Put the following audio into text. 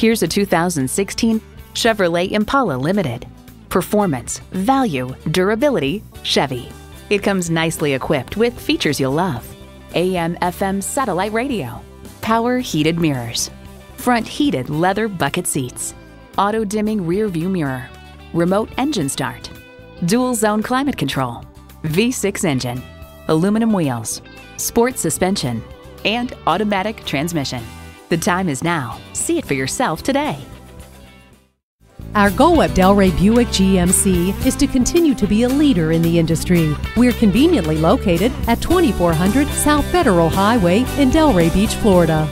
Here's a 2016 Chevrolet Impala Limited. Performance, value, durability, Chevy. It comes nicely equipped with features you'll love. AM FM satellite radio, power heated mirrors, front heated leather bucket seats, auto dimming rear view mirror, remote engine start, dual zone climate control, V6 engine, aluminum wheels, sport suspension, and automatic transmission. The time is now. See it for yourself today. Our goal at Delray Buick GMC is to continue to be a leader in the industry. We're conveniently located at 2400 South Federal Highway in Delray Beach, Florida.